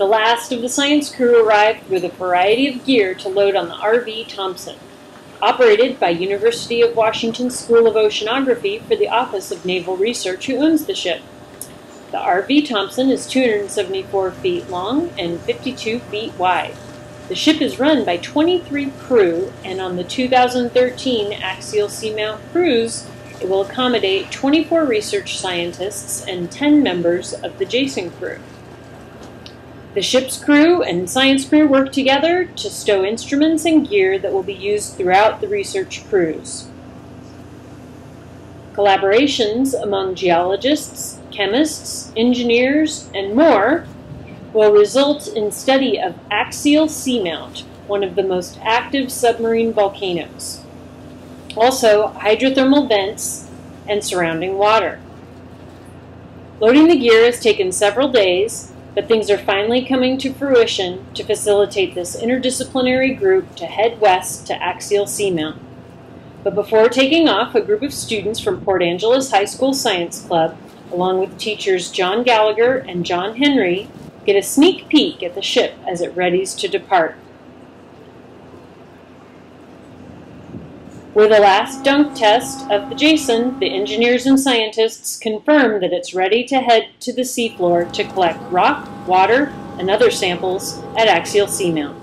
The last of the science crew arrived with a variety of gear to load on the RV Thompson, operated by University of Washington School of Oceanography for the Office of Naval Research who owns the ship. The RV Thompson is 274 feet long and 52 feet wide. The ship is run by 23 crew, and on the 2013 Axial Seamount cruise, it will accommodate 24 research scientists and 10 members of the Jason crew. The ship's crew and science crew work together to stow instruments and gear that will be used throughout the research cruise. Collaborations among geologists, chemists, engineers, and more will result in study of axial seamount, one of the most active submarine volcanoes. Also, hydrothermal vents and surrounding water. Loading the gear has taken several days, but things are finally coming to fruition to facilitate this interdisciplinary group to head west to axial seamount. But before taking off, a group of students from Port Angeles High School Science Club, along with teachers John Gallagher and John Henry, get a sneak peek at the ship as it readies to depart. With the last dunk test of the Jason, the engineers and scientists confirm that it's ready to head to the seafloor to collect rock, water, and other samples at Axial Seamount.